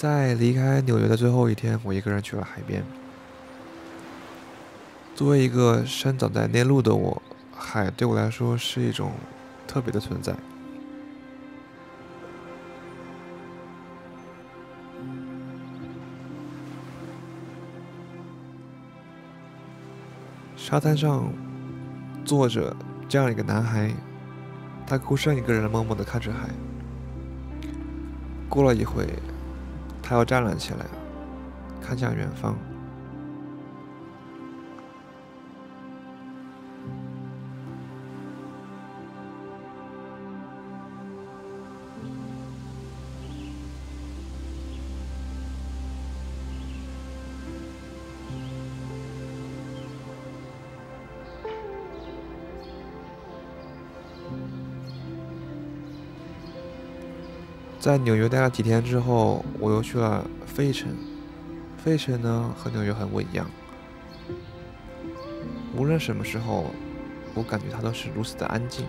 在离开纽约的最后一天，我一个人去了海边。作为一个生长在内陆的我，海对我来说是一种特别的存在。沙滩上坐着这样一个男孩，他孤身一个人默默的看着海。过了一会，他又站了起来，看向远方。在纽约待了几天之后，我又去了费城。费城呢，和纽约很不一样。无论什么时候，我感觉它都是如此的安静。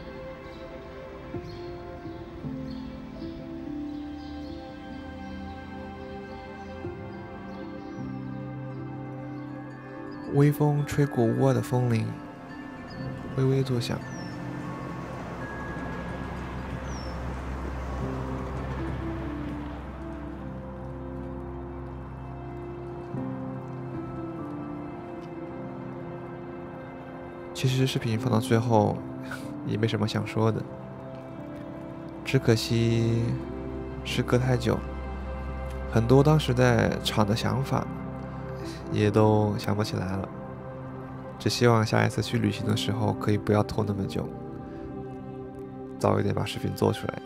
微风吹过屋外的风铃，微微作响。其实视频放到最后也没什么想说的，只可惜时隔太久，很多当时在场的想法也都想不起来了。只希望下一次去旅行的时候可以不要拖那么久，早一点把视频做出来。